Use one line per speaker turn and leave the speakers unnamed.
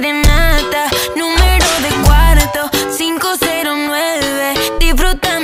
waiting